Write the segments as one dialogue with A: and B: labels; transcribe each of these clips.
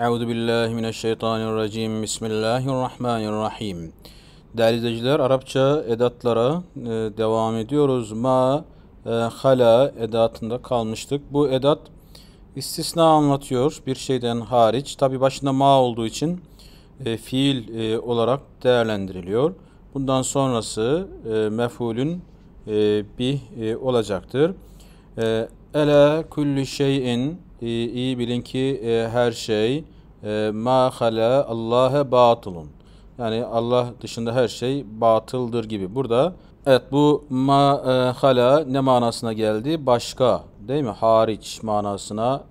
A: Euzu billahi mineşşeytanirracim. Bismillahirrahmanirrahim. Değerli izleyiciler, Arapça edatlara e, devam ediyoruz. Ma, e, hala edatında kalmıştık. Bu edat istisna anlatıyor bir şeyden hariç. Tabi başında ma olduğu için e, fiil e, olarak değerlendiriliyor. Bundan sonrası e, mef'ulün e, bir e, olacaktır. E, Ele kulli şeyin e, iyi bilin ki e, her şey e, ma hala Allah'e batılun. Yani Allah dışında her şey batıldır gibi. Burada evet bu ma hala ne manasına geldi? Başka değil mi? Hariç manasına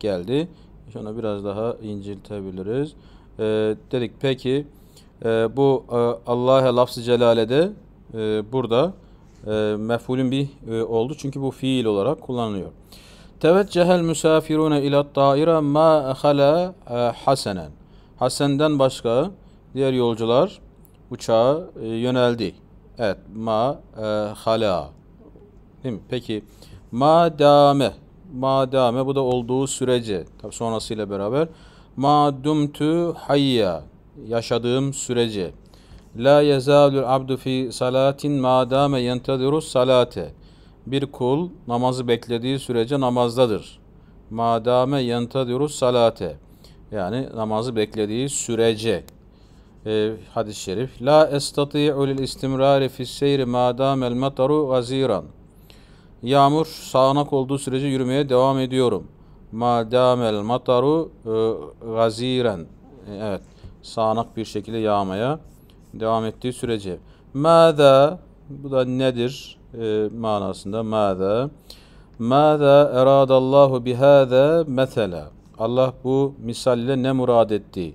A: geldi. Şunu biraz daha inciltebiliriz. Dedik peki bu Allah'a lafz-ı celalede burada mef'ulün bir e, oldu. Çünkü bu fiil olarak kullanılıyor. Teveccehel müsafirune ila daire ma hala e, hasenen. Hasen'den başka diğer yolcular uçağa e, yöneldi. Evet, ma e, hala. Değil mi? Peki ma dame. Ma dame bu da olduğu sürece. Tabi sonrasıyla beraber ma dumtu hayya. Yaşadığım sürece. La yezalul abdu fi salatin ma dame yentadiru salate. Bir kul namazı beklediği sürece namazdadır. Madame yentadiru salate. Yani namazı beklediği sürece. Ee, hadis-i şerif. La estati'u lil istimrari fis seyri madamel mataru gaziran. Yağmur sağanak olduğu sürece yürümeye devam ediyorum. Madamel mataru e, gaziren. Evet. Sağanak bir şekilde yağmaya devam ettiği sürece. Mâzâ bu da nedir e, manasında. Mâzâ Mâzâ eradallahu bihâzâ mesela. Allah bu misalle ne murad etti?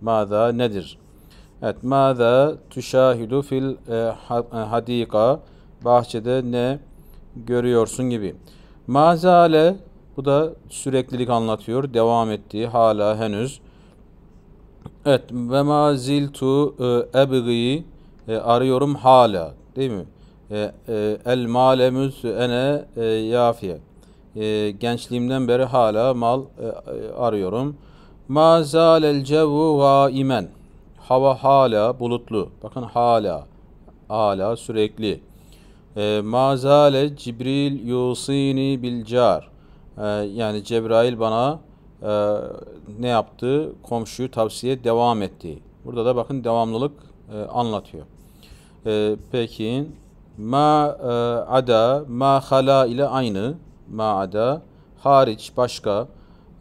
A: Mâzâ nedir? Evet, mâzâ tuşahidu fil e, hadika bahçede ne görüyorsun gibi. Mazale bu da süreklilik anlatıyor. Devam ettiği hala henüz. Evet ve ma ziltu e, ebgi e, arıyorum hala değil mi? E, el malemüz ene yafiye. Gençliğimden beri hala mal arıyorum. Ma zalel cevu vaimen. Hava hala bulutlu. Bakın hala. Hala sürekli. Ma zale Cibril yusini bil car. Yani Cebrail bana e, ne yaptı? Komşuyu tavsiye devam etti. Burada da bakın devamlılık e, anlatıyor. E, peki ma e, ada ma hala ile aynı ma ada hariç başka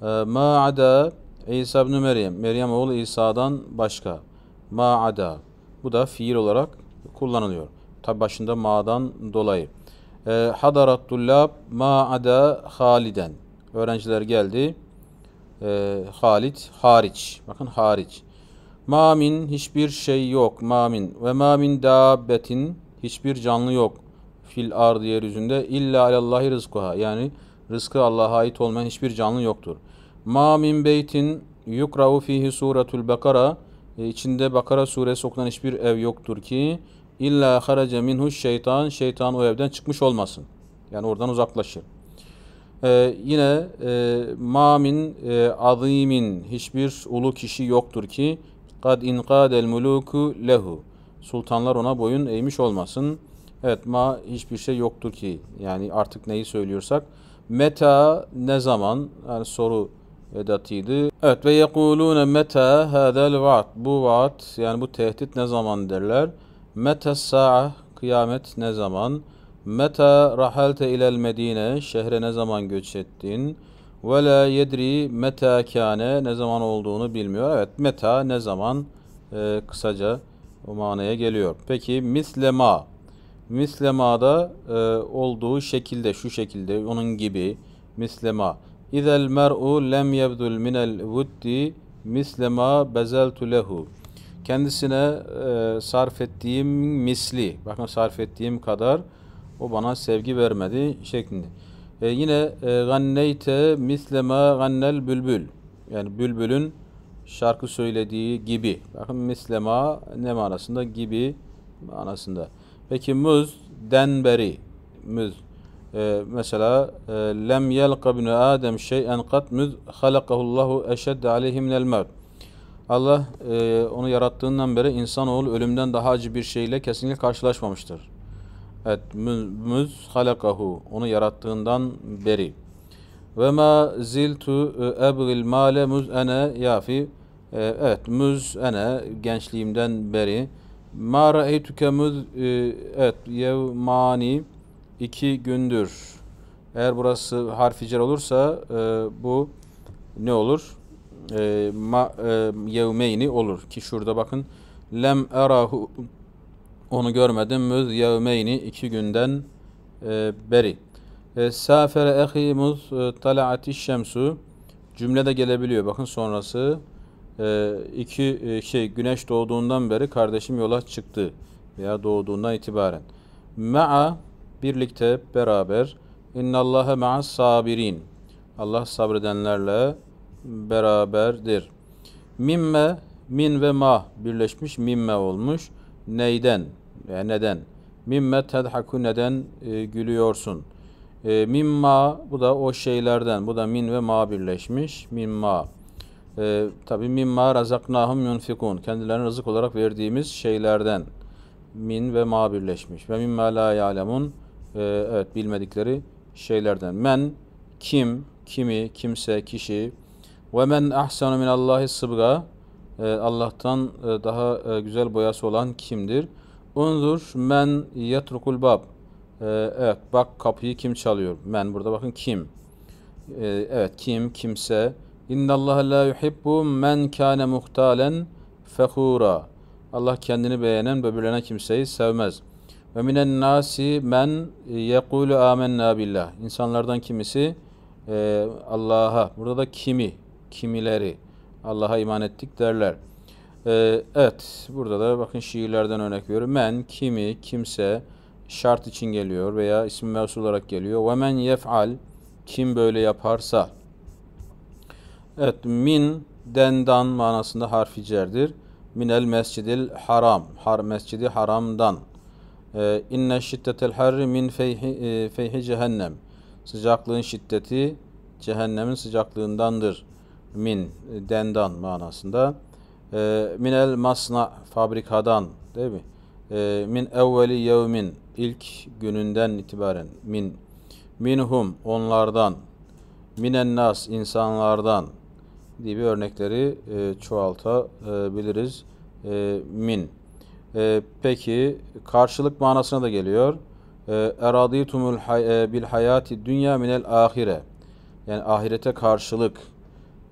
A: e, ma ada İsa ibn Meryem Meryem oğlu İsa'dan başka ma ada bu da fiil olarak kullanılıyor. Tabi başında ma'dan dolayı. E, hadarat tullab ma ada haliden öğrenciler geldi. E, Halit hariç. Bakın hariç. Mamin hiçbir şey yok. Mamin ve mamin dabbetin hiçbir canlı yok. Fil ard yeryüzünde illa alallahi rızkuha. Yani rızkı Allah'a ait olmayan hiçbir canlı yoktur. Ma min beytin yukra'u fihi suratul Bakara. E, içinde Bakara suresi okunan hiçbir ev yoktur ki illa haraca minhu şeytan. Şeytan o evden çıkmış olmasın. Yani oradan uzaklaşır. Ee, yine e, mamin e, azimin hiçbir ulu kişi yoktur ki kad inkadel muluku lehu sultanlar ona boyun eğmiş olmasın. Evet ma hiçbir şey yoktur ki yani artık neyi söylüyorsak meta ne zaman yani soru edatıydı. Evet ve yekulune meta hadel vaat bu vaat yani bu tehdit ne zaman derler. Meta sa'a kıyamet ne zaman? Meta rahalte ilel Medine şehre ne zaman göç ettin? Ve la yedri meta kâne ne zaman olduğunu bilmiyor. Evet meta ne zaman e, kısaca o manaya geliyor. Peki mislema mislemada e, olduğu şekilde şu şekilde onun gibi mislema İzel mer'u lem yebdul minel vuddi mislema bezeltu lehu kendisine e, sarf ettiğim misli bakın sarf ettiğim kadar o bana sevgi vermedi şeklinde. E, yine e, ganneyte mislema gannel bülbül. Yani bülbülün şarkı söylediği gibi. Bakın mislema ne manasında? Gibi manasında. Peki muz den beri. Muz. E, mesela e, lem yelqa ibnu Adem şey'en kat müz halakahullahu eşedde aleyhi minel mevt. Allah e, onu yarattığından beri insanoğlu ölümden daha acı bir şeyle kesinlikle karşılaşmamıştır. Evet, müz, müz halakahu onu yarattığından beri. Ve ma ziltu e, ebgil male muz ene yafi. E, evet, muz ene gençliğimden beri. Ma ra'eytuke muz e, evet yevmani iki gündür. Eğer burası harfi cer olursa e, bu ne olur? E, ma, e, yevmeyni olur ki şurada bakın lem erahu onu görmedim müz yevmeyni iki günden e, beri. E, Safere ehi muz e, talaati şemsu cümlede gelebiliyor. Bakın sonrası e, iki e, şey güneş doğduğundan beri kardeşim yola çıktı veya doğduğundan itibaren. Ma'a birlikte beraber innallâhe ma'as sabirin. Allah sabredenlerle beraberdir. Mimme min ve ma birleşmiş mimme olmuş. Neyden? Yani neden? Mimme tedhaku neden e, gülüyorsun? E, mimma bu da o şeylerden. Bu da min ve ma birleşmiş. Mimma. E, Tabi mimma razaknahum yunfikun. Kendilerine rızık olarak verdiğimiz şeylerden. Min ve ma birleşmiş. Ve mimma la ya'lemun. E, evet bilmedikleri şeylerden. Men kim, kimi, kimse, kişi. Ve men ahsanu min Allahi sıbga. E, Allah'tan e, daha e, güzel boyası olan kimdir? Unzur men yetrukul bab. E, evet bak kapıyı kim çalıyor? Men burada bakın kim. E, evet kim, kimse. İnna Allah la yuhibbu men kana muhtalen fehura. Allah kendini beğenen, böbürlenen kimseyi sevmez. Ve minen nasi men yekulu amennâ billah. İnsanlardan kimisi e, Allah'a, burada da kimi, kimileri Allah'a iman ettik derler. E, evet, burada da bakın şiirlerden örnek veriyorum. Men, kimi, kimse şart için geliyor veya isim mevsul olarak geliyor. Ve men yef'al, kim böyle yaparsa. Evet, min, dendan manasında harfi cerdir. Minel mescidil haram, har, mescidi haramdan. Ee, inne şiddetel harri min feyhi, e, feyhi cehennem. Sıcaklığın şiddeti cehennemin sıcaklığındandır. Min, dendan manasında. E, minel masna, fabrikadan değil mi? E, min evveli yevmin, ilk gününden itibaren. Min, minhum, onlardan. Minen nas, insanlardan gibi örnekleri e, çoğaltabiliriz. E, min. E, peki karşılık manasına da geliyor. E, Eraditumul e, bil hayati dünya minel ahire. Yani ahirete karşılık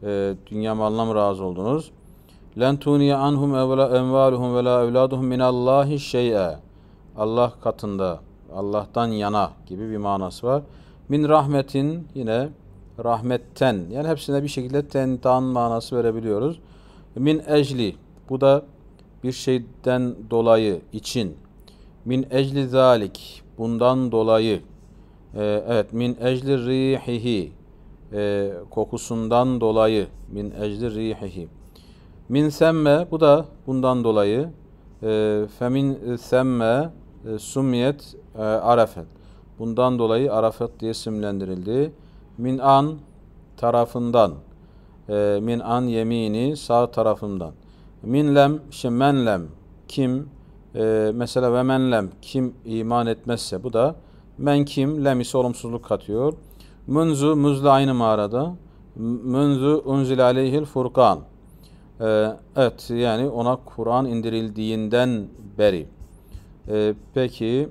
A: e, dünya malına razı oldunuz? Len tuniye anhum envaluhum ve la evladuhum minallahi şey'e. Allah katında, Allah'tan yana gibi bir manası var. Min rahmetin yine rahmetten yani hepsine bir şekilde tentan manası verebiliyoruz. Min ecli bu da bir şeyden dolayı için min ecli zalik bundan dolayı e, evet min ecli rihihi e, kokusundan dolayı min ecli rihihi. Min semme bu da bundan dolayı e, femin semme e, sumiyet e, arafet. Bundan dolayı arafet diye isimlendirildi. Min an tarafından e, min an yemini sağ tarafından Minlem, işte menlem kim e, mesela ve menlem kim iman etmezse bu da men kim lem ise olumsuzluk katıyor. Munzu muzla aynı mağarada. Munzu unzil aleyhil furkan. E, evet yani ona Kur'an indirildiğinden beri. E, peki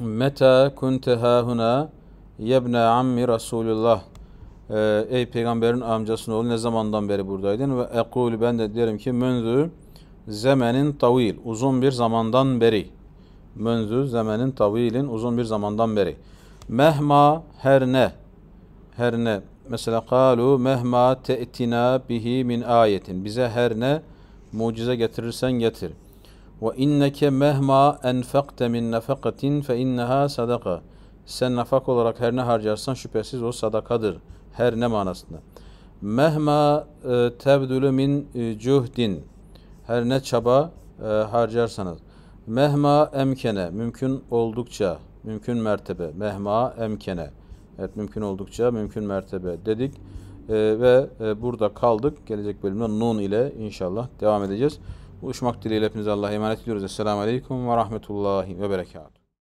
A: meta kunte hahuna yebne ammi Resulullah ee, ey peygamberin amcasının oğlu ne zamandan beri buradaydın? Ve ekul ben de derim ki münzü zemenin tavil uzun bir zamandan beri. Münzü zemenin tavilin uzun bir zamandan beri. Mehma her ne her ne mesela kalu mehma te'tina bihi min ayetin bize her ne mucize getirirsen getir. Ve inneke mehma enfakte min nefakatin fe inneha sadaka. Sen nafak olarak her ne harcarsan şüphesiz o sadakadır her ne manasında. Mehma e, tebdülü min e, cuhdin her ne çaba e, harcarsanız. Mehma emkene mümkün oldukça mümkün mertebe, mehma, emkene. Evet mümkün oldukça mümkün mertebe dedik. Ee, ve e, burada kaldık. Gelecek bölümde nun ile inşallah devam edeceğiz. Buluşmak dileğiyle hepinize Allah'a emanet ediyoruz. Esselamu Aleyküm ve Rahmetullahi ve Berekatuhu.